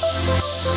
Música